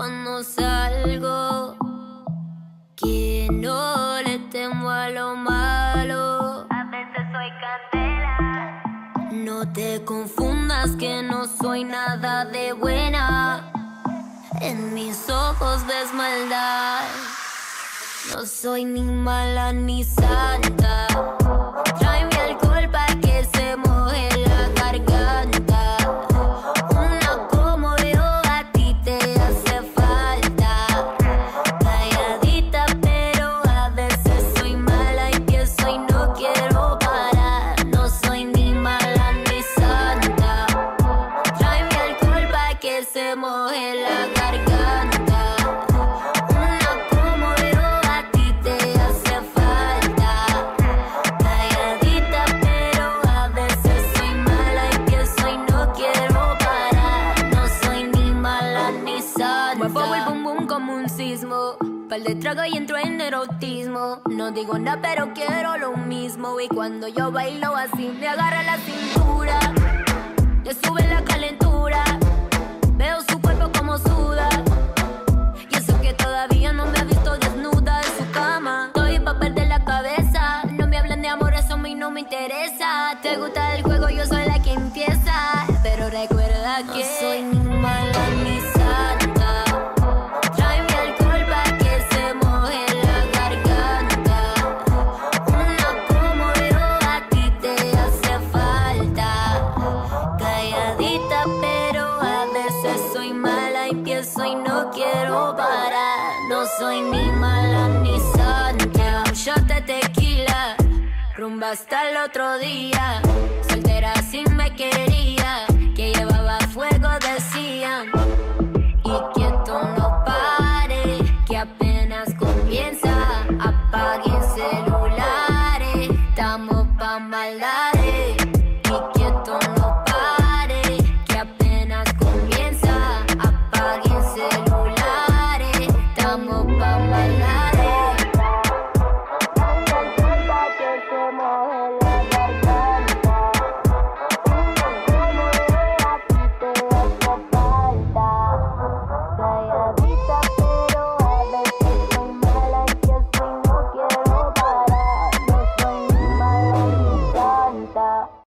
cuando salgo. Que no le temo a lo malo. A veces soy candela. No te confundas que no soy nada de buena. En mis ojos ves maldad. No soy ni mala ni santa. Santa. Muevo el bum bum como un sismo. Pal de trago y entro en erotismo. No digo nada, pero quiero lo mismo. Y cuando yo bailo así, me agarra la cintura. Le sube la calentura. Veo su cuerpo como suda. Y eso que todavía no me ha visto desnuda en su cama. Estoy pa' perder la cabeza. No me hablan de amor, eso a mí no me interesa. Te gusta el juego, yo soy la que empieza. Pero recuerda que soy soy ni mala ni santa. Un shot de tequila, rumba hasta el otro día. Soltera si me quería, que llevaba fuego decían. Y quieto no pare, que apenas comienza. Apaguen celulares, estamos pa' maldades.